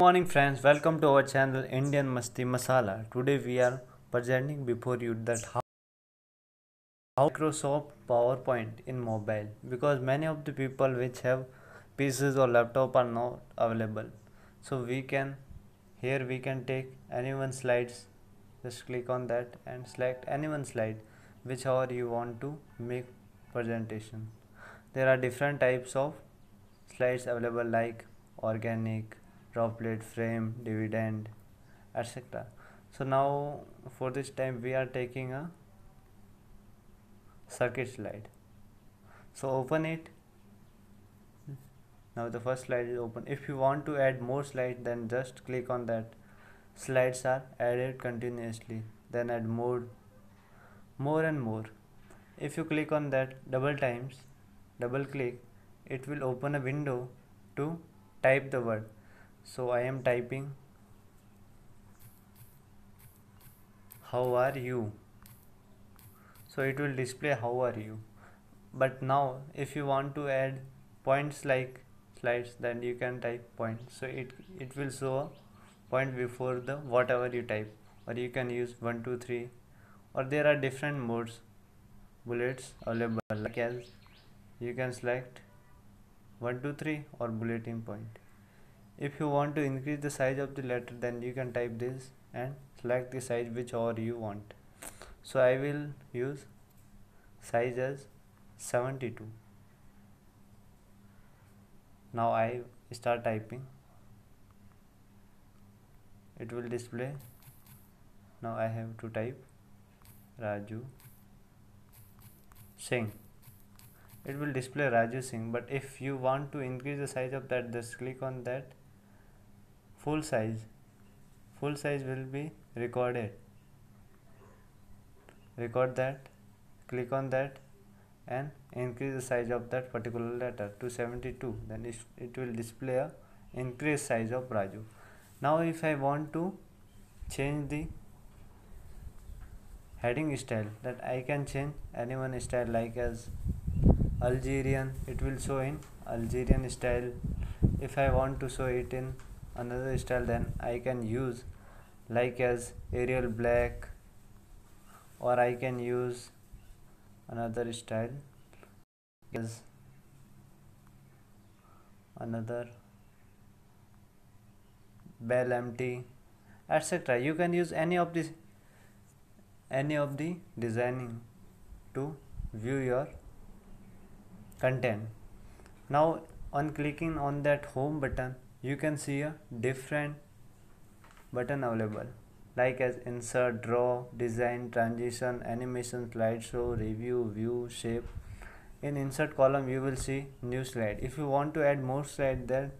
morning friends. Welcome to our channel indian masti masala. Today we are presenting before you that how microsoft powerpoint in mobile. Because many of the people which have pcs or laptop are not available. So we can here we can take anyone slides. Just click on that and select anyone slide which whichever you want to make presentation. There are different types of slides available like organic droplet frame dividend etc so now for this time we are taking a circuit slide. So open it. Now the first slide is open. If you want to add more slides then just click on that. Slides are added continuously then add more more and more. If you click on that double times double click it will open a window to type the word so I am typing. How are you? So it will display how are you. But now if you want to add points like slides then you can type point so it it will show a point before the whatever you type. Or you can use 1 2 3 or there are different modes. Bullets available like as you can select 1 2 3 or bulletin point if you want to increase the size of the letter then you can type this and select the size whichever you want. So I will use size as 72 now I start typing. It will display. Now I have to type Raju Singh. It will display Raju Singh but if you want to increase the size of that just click on that full size full size will be recorded. Record that click on that and increase the size of that particular letter to 72 then it will display a increased size of Raju. Now if I want to change the heading style that I can change anyone style like as Algerian it will show in Algerian style. If I want to show it in another style then I can use like as Arial black or I can use another style as another Bell MT etc you can use any of this any of the designing to view your content. Now on clicking on that home button you can see a different button available like as insert draw design transition animation slideshow review view shape. In insert column you will see new slide. If you want to add more slide then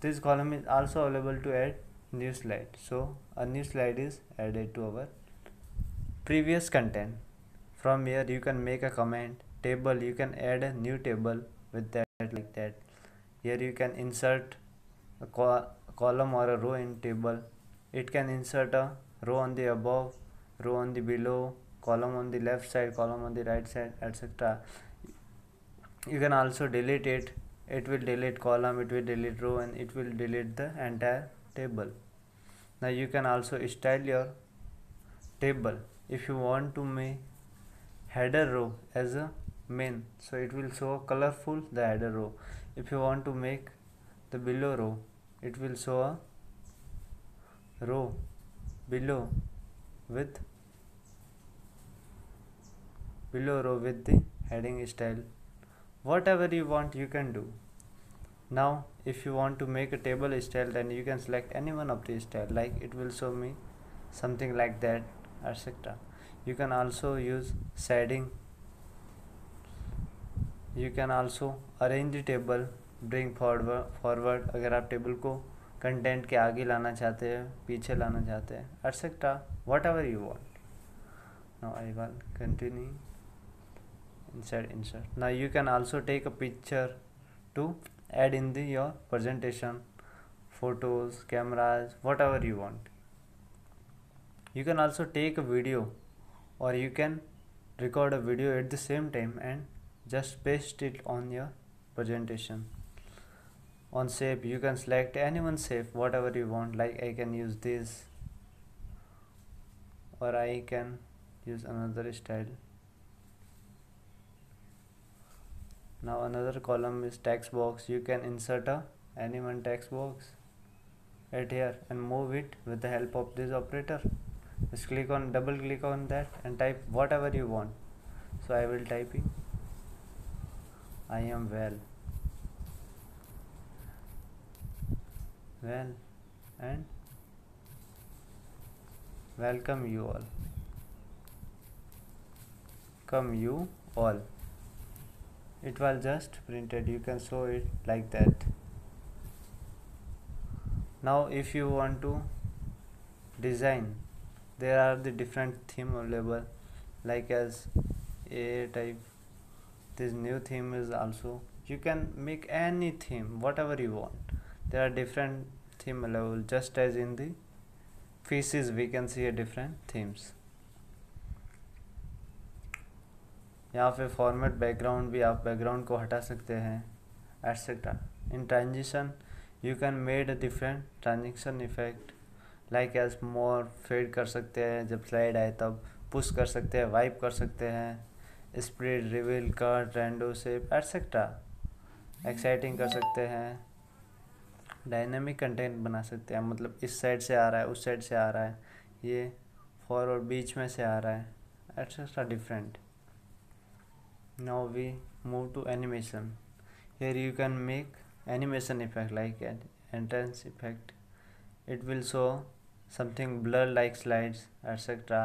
this column is also available to add new slide. So a new slide is added to our previous content. From here you can make a comment table. You can add a new table with that like that here you can insert a co column or a row in table. It can insert a row on the above row on the below column on the left side column on the right side etc you can also delete it. It will delete column it will delete row and it will delete the entire table. Now you can also style your table. If you want to make header row as a main so it will show colorful the header row. If you want to make the below row it will show a row below with below row with the heading style. Whatever you want you can do. Now if you want to make a table style then you can select any one of the style. Like it will show me something like that etc you can also use shading you can also arrange the table drink forward अगर आप table को content के आगे लाना चाहते हैं, पीछे लाना चाहते हैं etcetera whatever you want now I want continue insert insert ना you can also take a picture to add in the presentation photos cameras whatever you want you can also take a video और you can record a video at the same time and just paste it on your presentation. On shape you can select any one shape whatever you want. Like I can use this or I can use another style. Now another column is text box. You can insert a any one text box right here and move it with the help of this operator. Just click on double click on that and type whatever you want. So I will typing I am well. Well and? Welcome you all. Come you all. It was just printed. You can show it like that. Now if you want to design there are the different theme available like as a type this new theme is also you can make any theme whatever you want there are different theme level just as in the faces we can see a different themes यहाँ पे format background भी आप background को हटा सकते हैं etcetera in transition you can made a different transition effect like edge more fade कर सकते हैं जब स्लाइड आए तब पुश कर सकते हैं वाइप कर सकते हैं स्प्रेड, रिविल कार ट्रेंडो सेप एटसेट्रा एक्साइटिंग कर सकते हैं। डायनेमिक कंटेंट बना सकते हैं मतलब इस साइड से आ रहा है, उस साइड से आ रहा है, ये फॉरवर्ड बीच में से आ रहा है etcetera different now we move to animation here you can make animation effect like entrance effect it will show something blur like slides etcetera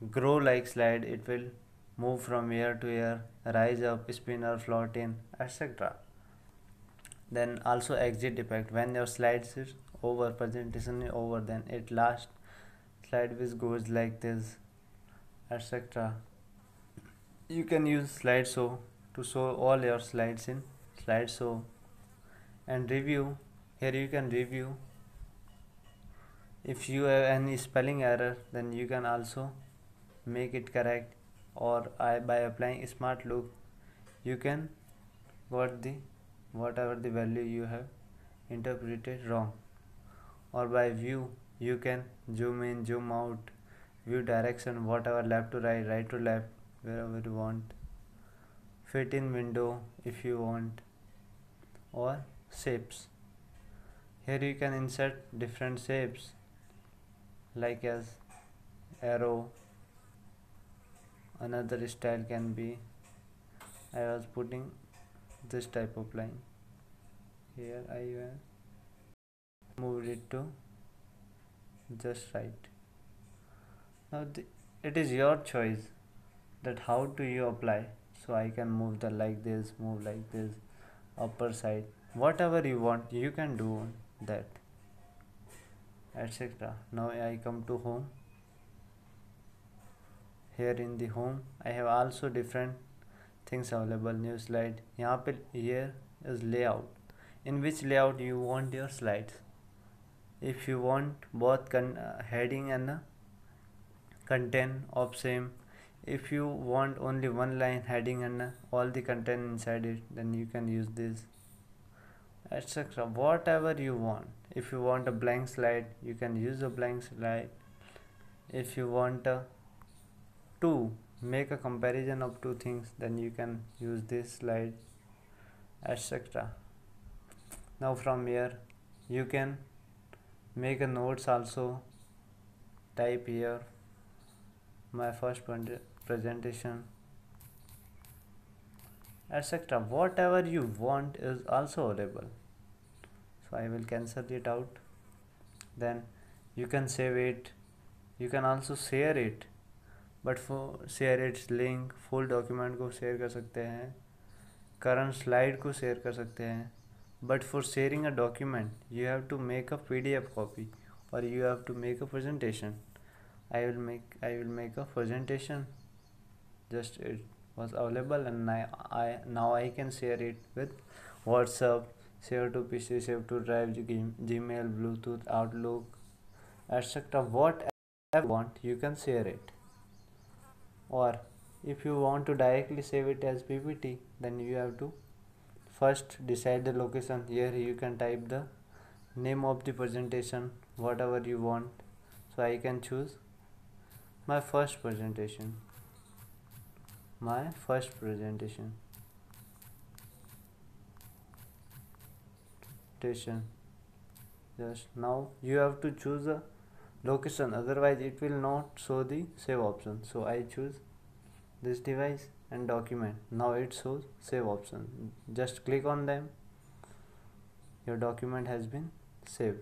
grow like slide it will move from here to here rise up spin or float in etc then also exit effect. When your slides is over presentation is over then it last slide which goes like this etc you can use slideshow to show all your slides in slideshow and review. Here you can review. If you have any spelling error then you can also make it correct or I, by applying smart look you can got the whatever the value you have interpreted wrong. Or by view you can zoom in zoom out view direction whatever left to right right to left wherever you want. Fit in window if you want or shapes. Here you can insert different shapes like as arrow another style can be I was putting this type of line. Here I moved it to just right. Now the, it is your choice that how do you apply. So I can move the like this move like this upper side whatever you want you can do that etc now I come to home here in the home I have also different things available. New slide. Here is layout. In which layout you want your slides? If you want both uh, heading and uh, content of same. If you want only one line heading and all the content inside it then you can use this. Etc whatever you want. If you want a blank slide you can use a blank slide. If you want a to make a comparison of two things then you can use this slide etc now from here you can make a notes also. Type here my first presentation etc whatever you want is also available. So I will cancel it out. Then you can save it. You can also share it but for share its link full document को share कर सकते हैं। Current slide को share कर सकते हैं। But for sharing a document you have to make a P D F copy और you have to make a presentation I will make I will make a presentation just it was available and I now I can share it with WhatsApp share to P C share to drive Gmail Bluetooth Outlook etcetera whatever want you can share it or if you want to directly save it as PPT then you have to first decide the location. Here you can type the name of the presentation whatever you want. So I can choose my first presentation. My first presentation. Just now you have to choose a location otherwise it will not show the save option. So I choose this device and document. Now it shows save option. Just click on them. Your document has been saved.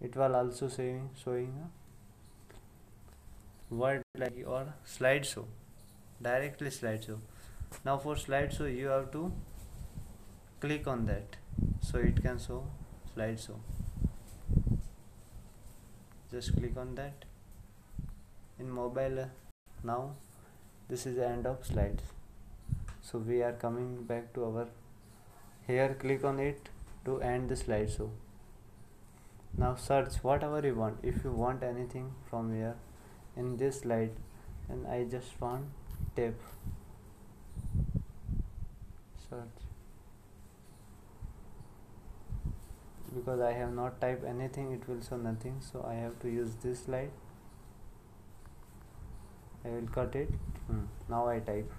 It will also say showing a word like or slideshow directly slideshow. Now for slideshow you have to click on that. So it can show slideshow just click on that. In mobile uh, now this is the end of slides. So we are coming back to our here click on it to end the slideshow now search whatever you want. If you want anything from here in this slide and I just want tape. Search because I have not typed anything it will show nothing so I have to use this slide. I will cut it. Hmm. now I type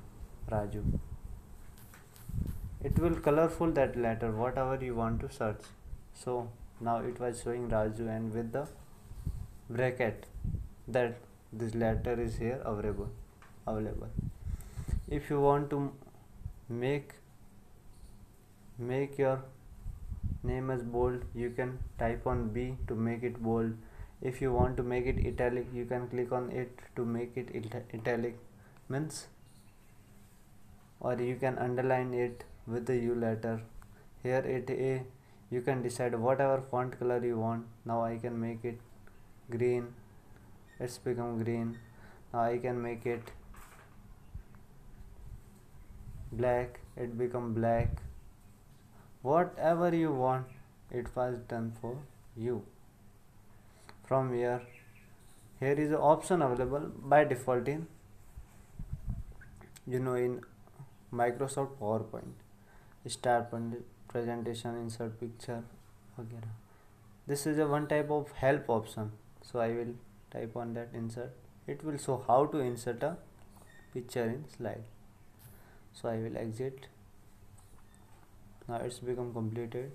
Raju. It will colorful that letter whatever you want to search. So now it was showing Raju and with the bracket that this letter is here available available. If you want to make make your name as bold you can type on B to make it bold. If you want to make it italic you can click on it to make it italic. Means or you can underline it with the U letter. Here it A you can decide whatever font color you want. Now I can make it green. It's become green. Now I can make it black. It become black whatever you want it was done for you. From here here is an option available by default in you know in Microsoft PowerPoint start presentation insert picture okay this is a one type of help option. So I will type on that insert. It will show how to insert a picture in slide. So I will exit now it's become completed.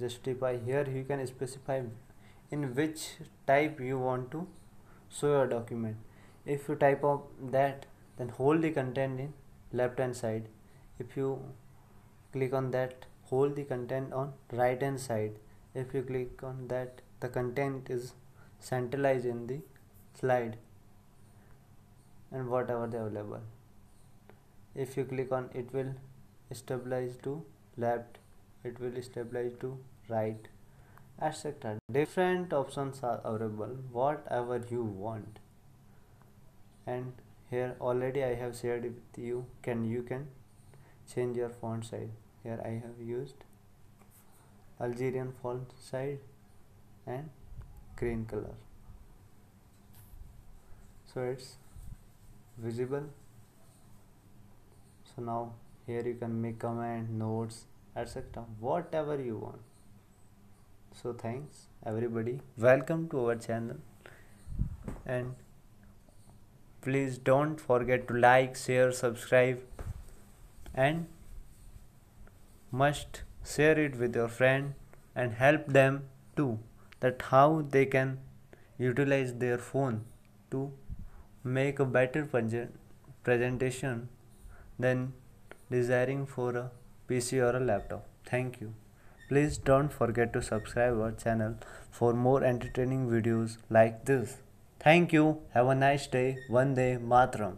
Justify. Here you can specify in which type you want to show your document. If you type of that then hold the content in left hand side. If you click on that hold the content on right hand side. If you click on that the content is centralized in the slide and whatever they available. If you click on it will stabilize to left it will stabilize to right etc different options are available whatever you want. And here already I have shared with you can you can change your font size. Here I have used Algerian font size and green color. So it's visible. So now here you can make comment notes etc whatever you want. So thanks everybody. Welcome to our channel. And please don't forget to like share subscribe. And must share it with your friend and help them too. That how they can utilize their phone to make a better presentation than desiring for a PC or a laptop. Thank you. Please don't forget to subscribe our channel for more entertaining videos like this. Thank you. Have a nice day. Vande Matram.